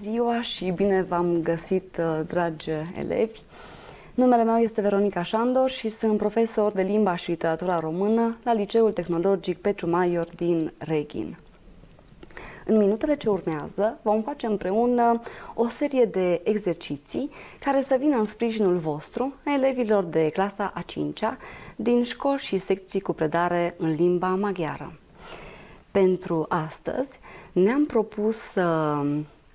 Bună ziua și bine v-am găsit, uh, dragi elevi! Numele meu este Veronica Șandor și sunt profesor de limba și literatura română la Liceul Tehnologic Petru Maior din Reghin. În minutele ce urmează vom face împreună o serie de exerciții care să vină în sprijinul vostru a elevilor de clasa a 5-a din școli și secții cu predare în limba maghiară. Pentru astăzi ne-am propus să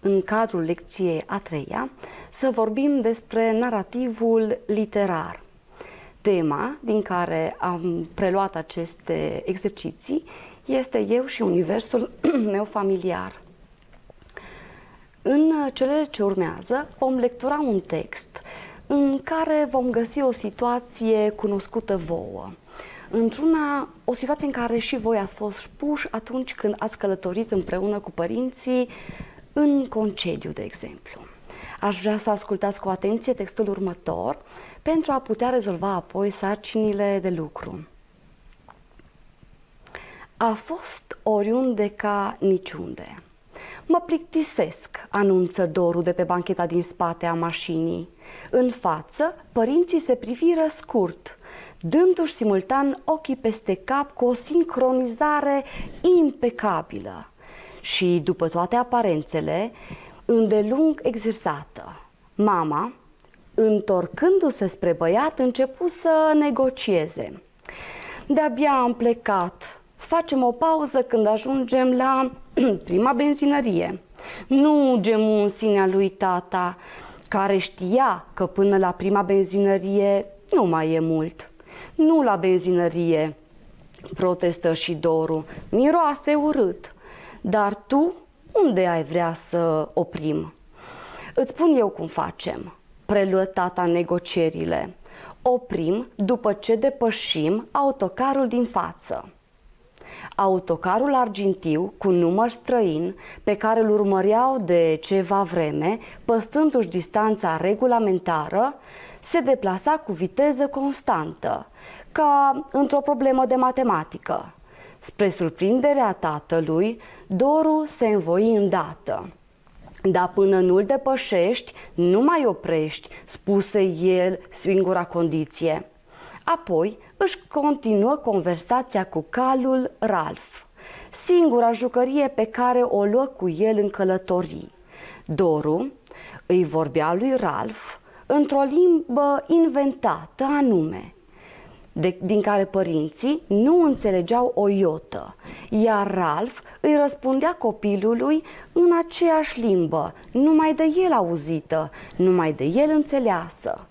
în cadrul lecției a treia să vorbim despre narativul literar. Tema din care am preluat aceste exerciții este eu și universul meu familiar. În cele ce urmează vom lectura un text în care vom găsi o situație cunoscută vouă. Într-una, o situație în care și voi ați fost puși atunci când ați călătorit împreună cu părinții în concediu, de exemplu. Aș vrea să ascultați cu atenție textul următor pentru a putea rezolva apoi sarcinile de lucru. A fost oriunde ca niciunde. Mă plictisesc, anunță Doru de pe bancheta din spate a mașinii. În față, părinții se priviră scurt, dându-și simultan ochii peste cap cu o sincronizare impecabilă și, după toate aparențele, îndelung exersată. Mama, întorcându-se spre băiat, începu să negocieze. De-abia am plecat. Facem o pauză când ajungem la prima benzinărie. Nu gemul în sinea lui tata, care știa că până la prima benzinărie nu mai e mult. Nu la benzinărie, protestă și Doru, miroase urât. Dar tu, unde ai vrea să oprim? Îți spun eu cum facem. Preluă tata negocierile. Oprim după ce depășim autocarul din față. Autocarul argintiu cu număr străin, pe care îl urmăreau de ceva vreme, păstându-și distanța regulamentară, se deplasa cu viteză constantă, ca într-o problemă de matematică. Spre surprinderea tatălui, Doru se învoi îndată. Dar până nu-l depășești, nu mai oprești, spuse el singura condiție. Apoi își continuă conversația cu calul Ralph, singura jucărie pe care o luă cu el în călătorii. Doru îi vorbea lui Ralph într-o limbă inventată anume – de, din care părinții nu înțelegeau o iotă, iar Ralph îi răspundea copilului în aceeași limbă, numai de el auzită, numai de el înțeleasă.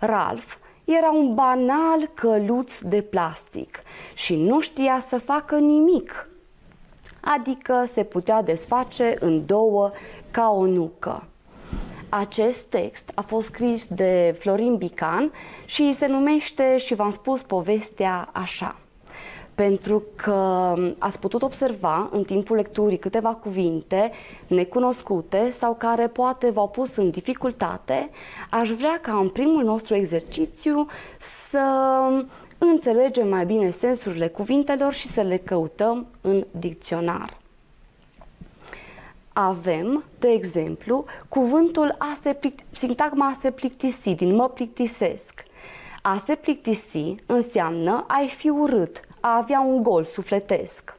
Ralph era un banal căluț de plastic și nu știa să facă nimic, adică se putea desface în două ca o nucă. Acest text a fost scris de Florin Bican și se numește, și v-am spus, povestea așa. Pentru că ați putut observa în timpul lecturii câteva cuvinte necunoscute sau care poate v-au pus în dificultate, aș vrea ca în primul nostru exercițiu să înțelegem mai bine sensurile cuvintelor și să le căutăm în dicționar avem, de exemplu, cuvântul a se plict- sintagma a se plictisi, din mă plictisesc. A se plictisi înseamnă a fi urât, a avea un gol sufletesc.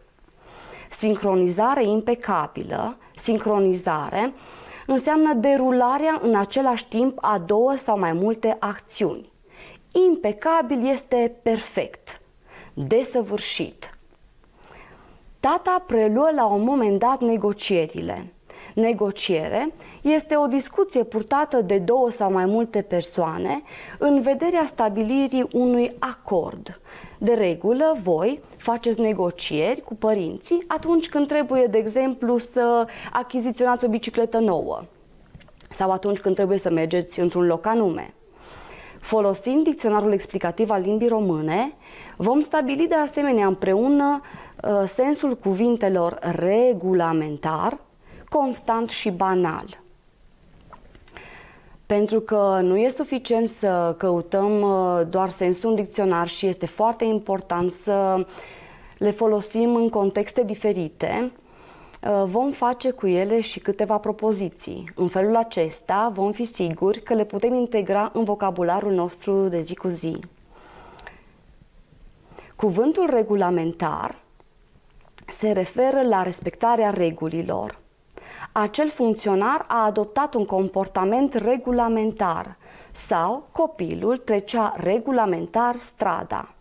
Sincronizare impecabilă, sincronizare, înseamnă derularea în același timp a două sau mai multe acțiuni. Impecabil este perfect, desăvârșit. Tata preluă la un moment dat negocierile. Negociere este o discuție purtată de două sau mai multe persoane în vederea stabilirii unui acord. De regulă, voi faceți negocieri cu părinții atunci când trebuie, de exemplu, să achiziționați o bicicletă nouă sau atunci când trebuie să mergeți într-un loc anume. Folosind dicționarul explicativ al limbii române, vom stabili de asemenea împreună uh, sensul cuvintelor regulamentar, constant și banal. Pentru că nu e suficient să căutăm uh, doar sensul în dicționar și este foarte important să le folosim în contexte diferite, uh, vom face cu ele și câteva propoziții. În felul acesta vom fi siguri că le putem integra în vocabularul nostru de zi cu zi. Cuvântul regulamentar se referă la respectarea regulilor. Acel funcționar a adoptat un comportament regulamentar sau copilul trecea regulamentar strada.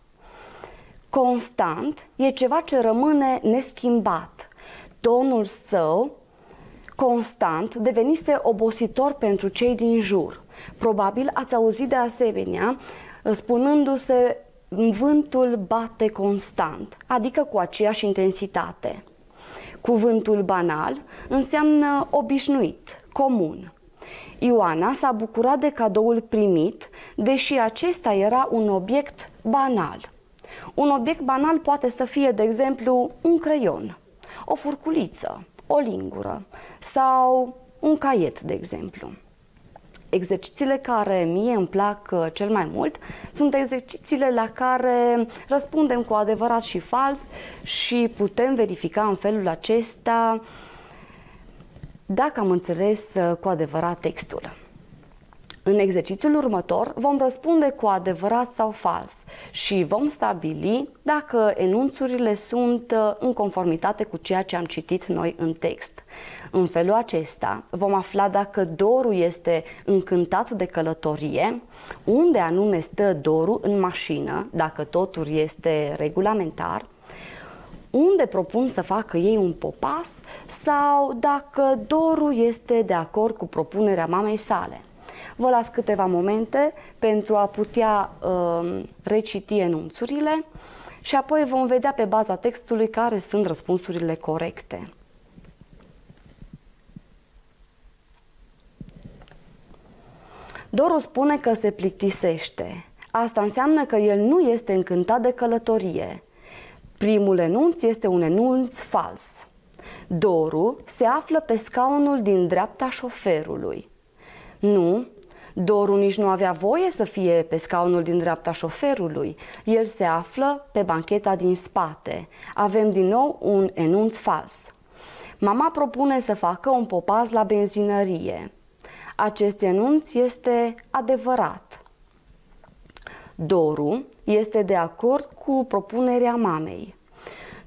Constant e ceva ce rămâne neschimbat. Tonul său constant devenise obositor pentru cei din jur. Probabil ați auzit de asemenea spunându-se vântul bate constant, adică cu aceeași intensitate. Cuvântul banal înseamnă obișnuit, comun. Ioana s-a bucurat de cadoul primit, deși acesta era un obiect banal. Un obiect banal poate să fie, de exemplu, un creion, o furculiță, o lingură sau un caiet, de exemplu. Exercițiile care mie îmi plac uh, cel mai mult sunt exercițiile la care răspundem cu adevărat și fals și putem verifica în felul acesta dacă am înțeles uh, cu adevărat textul. În exercițiul următor vom răspunde cu adevărat sau fals și vom stabili dacă enunțurile sunt uh, în conformitate cu ceea ce am citit noi în text. În felul acesta vom afla dacă dorul este încântat de călătorie, unde anume stă dorul în mașină, dacă totul este regulamentar, unde propun să facă ei un popas sau dacă dorul este de acord cu propunerea mamei sale. Vă las câteva momente pentru a putea uh, reciti enunțurile și apoi vom vedea pe baza textului care sunt răspunsurile corecte. Doru spune că se plictisește. Asta înseamnă că el nu este încântat de călătorie. Primul enunț este un enunț fals. Doru se află pe scaunul din dreapta șoferului. Nu, Doru nici nu avea voie să fie pe scaunul din dreapta șoferului. El se află pe bancheta din spate. Avem din nou un enunț fals. Mama propune să facă un popaz la benzinărie. Acest enunț este adevărat. Doru este de acord cu propunerea mamei.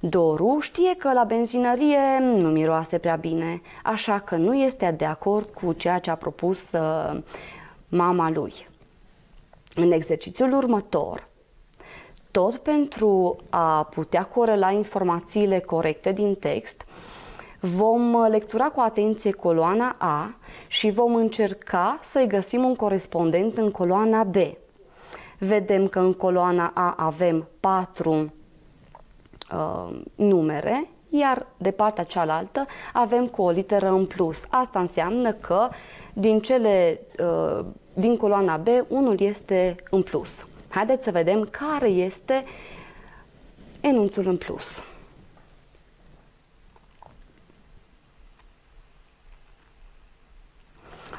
Doru știe că la benzinărie nu miroase prea bine, așa că nu este de acord cu ceea ce a propus uh, mama lui. În exercițiul următor, tot pentru a putea corela informațiile corecte din text, vom lectura cu atenție coloana A și vom încerca să-i găsim un corespondent în coloana B. Vedem că în coloana A avem patru uh, numere, iar de partea cealaltă avem cu o literă în plus. Asta înseamnă că din cele uh, din coloana B, unul este în plus. Haideți să vedem care este enunțul în plus.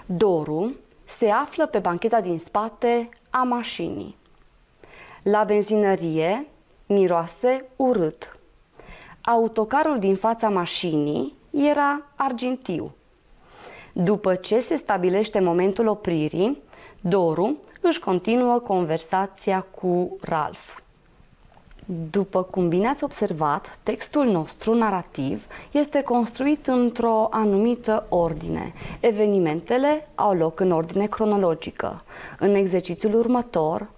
Doru se află pe bancheta din spate a mașinii. La benzinărie miroase urât. Autocarul din fața mașinii era argintiu. După ce se stabilește momentul opririi, Doru își continuă conversația cu Ralph. După cum bine ați observat, textul nostru narrativ este construit într-o anumită ordine. Evenimentele au loc în ordine cronologică. În exercițiul următor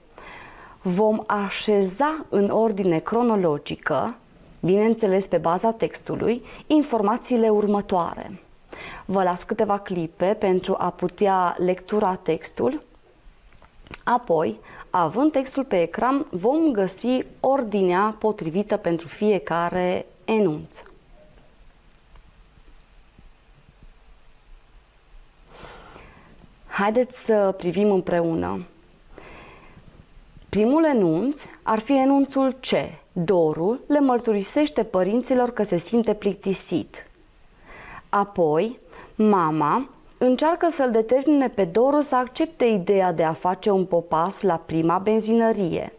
vom așeza în ordine cronologică, bineînțeles pe baza textului, informațiile următoare. Vă las câteva clipe pentru a putea lectura textul. Apoi, având textul pe ecran, vom găsi ordinea potrivită pentru fiecare enunț. Haideți să privim împreună. Primul enunț ar fi enunțul C. Dorul le mărturisește părinților că se simte plictisit. Apoi, mama încearcă să-l determine pe Doru să accepte ideea de a face un popas la prima benzinărie.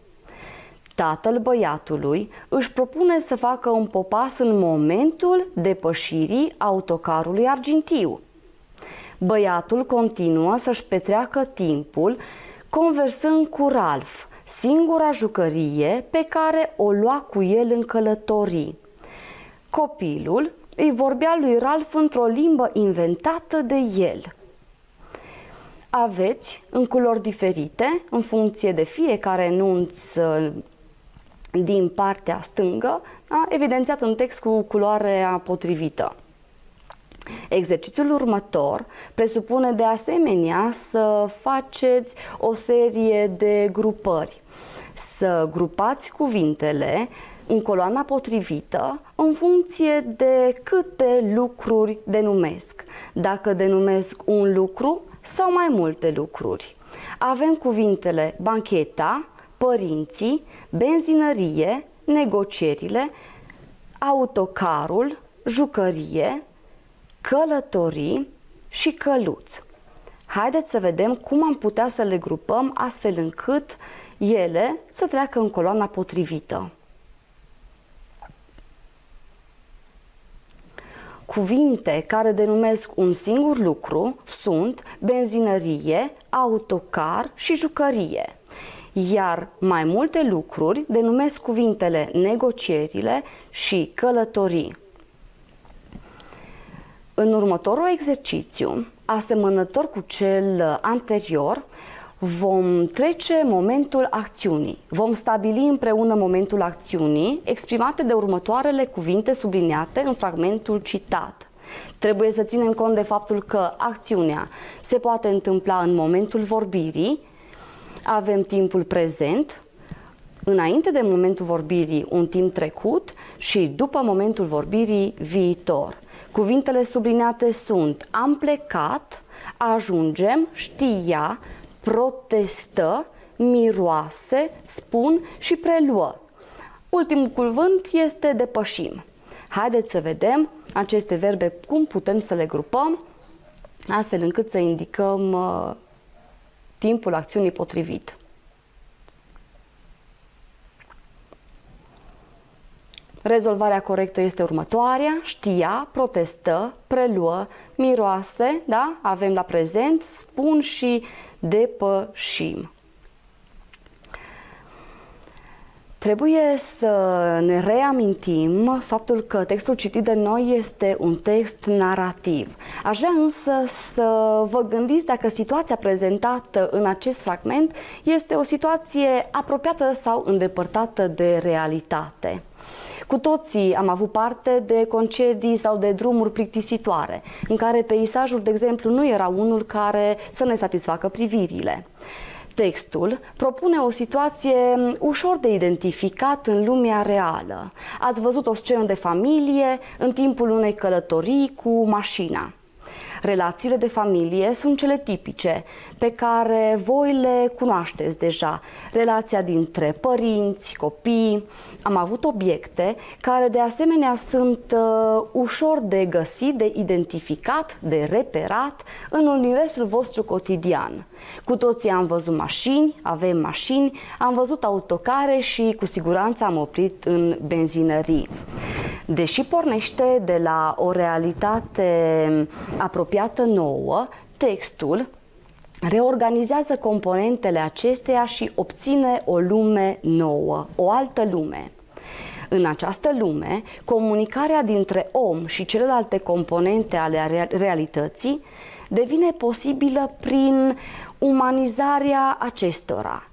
Tatăl băiatului își propune să facă un popas în momentul depășirii autocarului argintiu. Băiatul continuă să-și petreacă timpul conversând cu Ralph, singura jucărie pe care o lua cu el în călătorii. Copilul îi vorbea lui Ralph într-o limbă inventată de el. Aveți în culori diferite, în funcție de fiecare enunț uh, din partea stângă, da? evidențiat în text cu culoarea potrivită. Exercițiul următor presupune de asemenea să faceți o serie de grupări, să grupați cuvintele în coloana potrivită în funcție de câte lucruri denumesc. Dacă denumesc un lucru sau mai multe lucruri. Avem cuvintele bancheta, părinții, benzinărie, negocierile, autocarul, jucărie, călătorii și căluț. Haideți să vedem cum am putea să le grupăm astfel încât ele să treacă în coloana potrivită. Cuvinte care denumesc un singur lucru sunt benzinărie, autocar și jucărie. Iar mai multe lucruri denumesc cuvintele negocierile și călătorii. În următorul exercițiu, asemănător cu cel anterior, vom trece momentul acțiunii. Vom stabili împreună momentul acțiunii exprimate de următoarele cuvinte subliniate în fragmentul citat. Trebuie să ținem cont de faptul că acțiunea se poate întâmpla în momentul vorbirii, avem timpul prezent, înainte de momentul vorbirii un timp trecut și după momentul vorbirii viitor. Cuvintele subliniate sunt am plecat, ajungem, știa, protestă, miroase, spun și preluă. Ultimul cuvânt este depășim. Haideți să vedem aceste verbe cum putem să le grupăm astfel încât să indicăm uh, timpul acțiunii potrivit. Rezolvarea corectă este următoarea, știa, protestă, preluă, miroase, da? avem la prezent, spun și depășim. Trebuie să ne reamintim faptul că textul citit de noi este un text narrativ. Aș vrea însă să vă gândiți dacă situația prezentată în acest fragment este o situație apropiată sau îndepărtată de realitate. Cu toții am avut parte de concedii sau de drumuri plictisitoare, în care peisajul, de exemplu, nu era unul care să ne satisfacă privirile. Textul propune o situație ușor de identificat în lumea reală. Ați văzut o scenă de familie în timpul unei călătorii cu mașina. Relațiile de familie sunt cele tipice, pe care voi le cunoașteți deja. Relația dintre părinți, copii, am avut obiecte care de asemenea sunt uh, ușor de găsit, de identificat, de reperat în universul vostru cotidian. Cu toții am văzut mașini, avem mașini, am văzut autocare și cu siguranță am oprit în benzinării. Deși pornește de la o realitate apropiată nouă, textul reorganizează componentele acesteia și obține o lume nouă, o altă lume. În această lume, comunicarea dintre om și celelalte componente ale realității devine posibilă prin umanizarea acestora,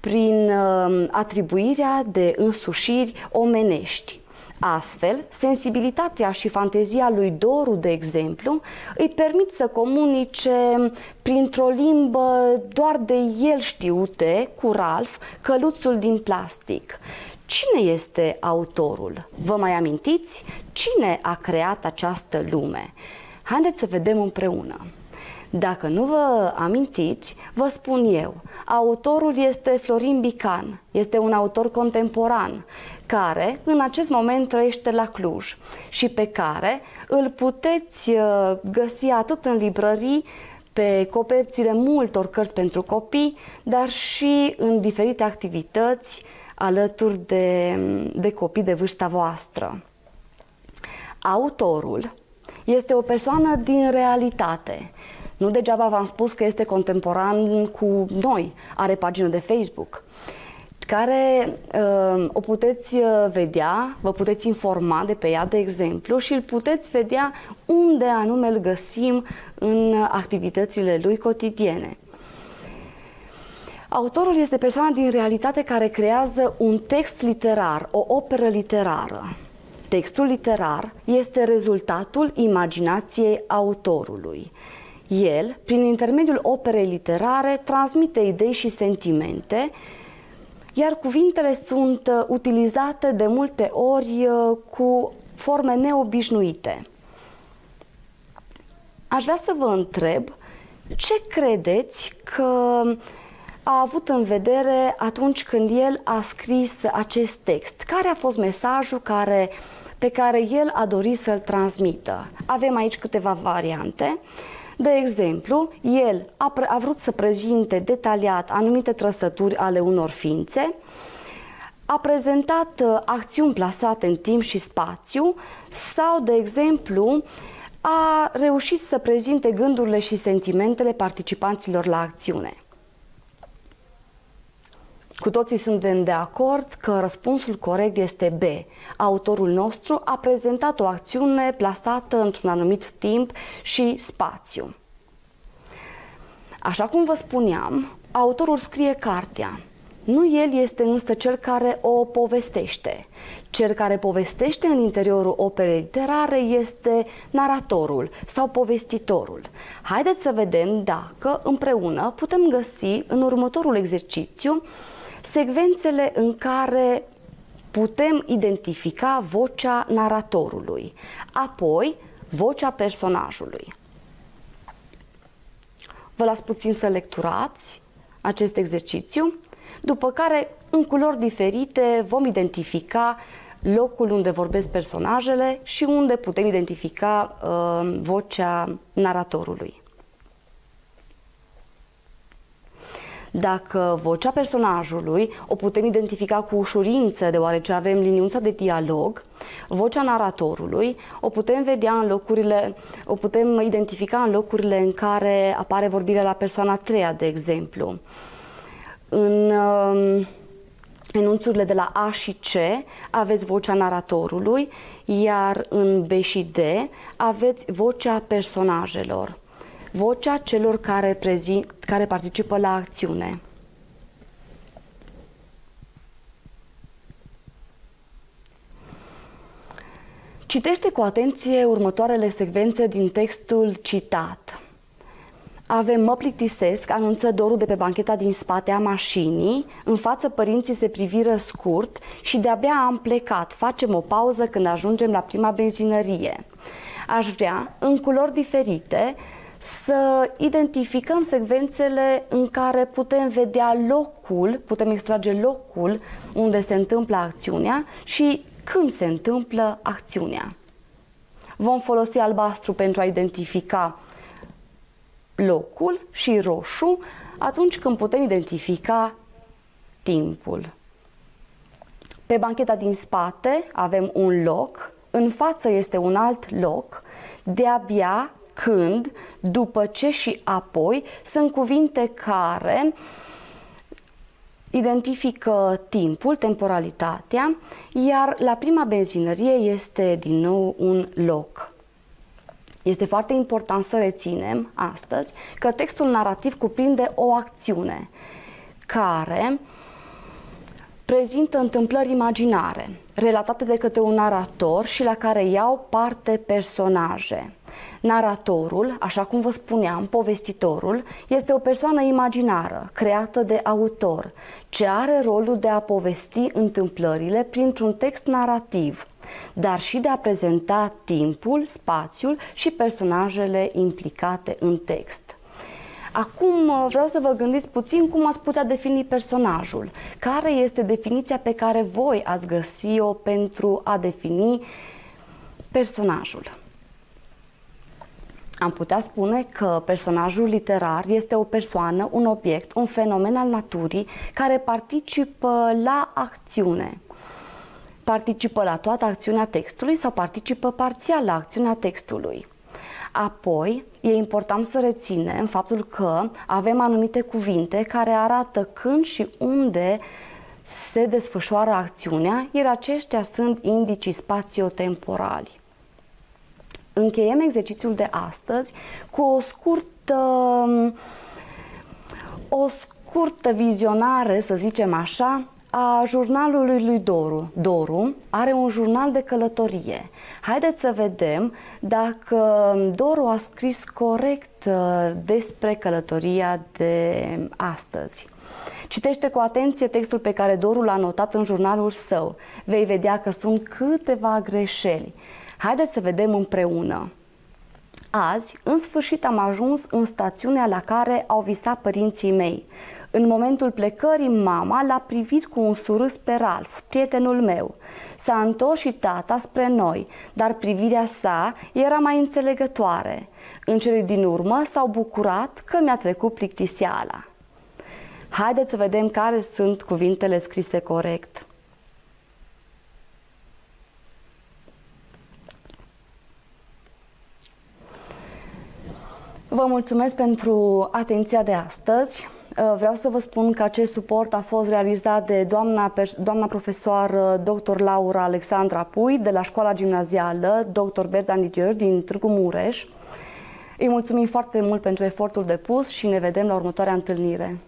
prin uh, atribuirea de însușiri omenești. Astfel, sensibilitatea și fantezia lui Doru, de exemplu, îi permit să comunice printr-o limbă doar de el știute, cu Ralph, căluțul din plastic. Cine este autorul? Vă mai amintiți? Cine a creat această lume? Haideți să vedem împreună. Dacă nu vă amintiți, vă spun eu, autorul este Florin Bican, este un autor contemporan care în acest moment trăiește la Cluj și pe care îl puteți uh, găsi atât în librării, pe coperțile multor cărți pentru copii, dar și în diferite activități alături de, de copii de vârsta voastră. Autorul este o persoană din realitate. Nu degeaba v-am spus că este contemporan cu noi, are pagină de Facebook care uh, o puteți uh, vedea, vă puteți informa de pe ea, de exemplu, și îl puteți vedea unde anume îl găsim în activitățile lui cotidiene. Autorul este persoana din realitate care creează un text literar, o operă literară. Textul literar este rezultatul imaginației autorului. El, prin intermediul operei literare, transmite idei și sentimente, iar cuvintele sunt uh, utilizate de multe ori uh, cu forme neobișnuite. Aș vrea să vă întreb ce credeți că a avut în vedere atunci când el a scris acest text? Care a fost mesajul care, pe care el a dorit să-l transmită? Avem aici câteva variante. De exemplu, el a, a vrut să prezinte detaliat anumite trăsături ale unor ființe, a prezentat uh, acțiuni plasate în timp și spațiu sau, de exemplu, a reușit să prezinte gândurile și sentimentele participanților la acțiune. Cu toții suntem de acord că răspunsul corect este B. Autorul nostru a prezentat o acțiune plasată într-un anumit timp și spațiu. Așa cum vă spuneam, autorul scrie cartea. Nu el este însă cel care o povestește. Cel care povestește în interiorul operei literare este naratorul sau povestitorul. Haideți să vedem dacă împreună putem găsi în următorul exercițiu secvențele în care putem identifica vocea naratorului, apoi vocea personajului. Vă las puțin să lecturați acest exercițiu, după care, în culori diferite, vom identifica locul unde vorbesc personajele și unde putem identifica uh, vocea naratorului. Dacă vocea personajului o putem identifica cu ușurință, deoarece avem liniuța de dialog, vocea naratorului o putem vedea în locurile, o putem identifica în locurile în care apare vorbirea la persoana a treia, de exemplu. În uh, enunțurile de la A și C aveți vocea naratorului, iar în B și D aveți vocea personajelor vocea celor care, prezi, care participă la acțiune. Citește cu atenție următoarele secvențe din textul citat. Avem mă plictisesc, anunță dorul de pe bancheta din spate a mașinii, în față părinții se priviră scurt și de-abia am plecat, facem o pauză când ajungem la prima benzinărie. Aș vrea, în culori diferite, să identificăm secvențele în care putem vedea locul, putem extrage locul unde se întâmplă acțiunea și când se întâmplă acțiunea. Vom folosi albastru pentru a identifica locul și roșu atunci când putem identifica timpul. Pe bancheta din spate avem un loc, în față este un alt loc, de-abia când, după ce și apoi sunt cuvinte care identifică timpul, temporalitatea, iar la prima benzinărie este din nou un loc. Este foarte important să reținem astăzi că textul narrativ cuprinde o acțiune care prezintă întâmplări imaginare, relatate de către un narator și la care iau parte personaje. Naratorul, așa cum vă spuneam, povestitorul, este o persoană imaginară, creată de autor, ce are rolul de a povesti întâmplările printr-un text narrativ, dar și de a prezenta timpul, spațiul și personajele implicate în text. Acum uh, vreau să vă gândiți puțin cum ați putea defini personajul. Care este definiția pe care voi ați găsi-o pentru a defini personajul? Am putea spune că personajul literar este o persoană, un obiect, un fenomen al naturii care participă la acțiune. Participă la toată acțiunea textului sau participă parțial la acțiunea textului. Apoi, e important să reținem faptul că avem anumite cuvinte care arată când și unde se desfășoară acțiunea, iar aceștia sunt indicii spațiotemporali. Încheiem exercițiul de astăzi cu o scurtă o scurtă vizionare, să zicem așa, a jurnalului lui Doru. Doru are un jurnal de călătorie. Haideți să vedem dacă Doru a scris corect uh, despre călătoria de astăzi. Citește cu atenție textul pe care Doru l-a notat în jurnalul său. Vei vedea că sunt câteva greșeli. Haideți să vedem împreună. Azi, în sfârșit, am ajuns în stațiunea la care au visat părinții mei. În momentul plecării, mama l-a privit cu un surâs pe Ralf, prietenul meu. S-a întors și tata spre noi, dar privirea sa era mai înțelegătoare. În cele din urmă s-au bucurat că mi-a trecut plictiseala. Haideți să vedem care sunt cuvintele scrise corect. Vă mulțumesc pentru atenția de astăzi. Uh, vreau să vă spun că acest suport a fost realizat de doamna, doamna profesoară dr. Laura Alexandra Pui de la școala gimnazială dr. Berdan Lidior din Târgu Mureș. Îi mulțumim foarte mult pentru efortul depus și ne vedem la următoarea întâlnire.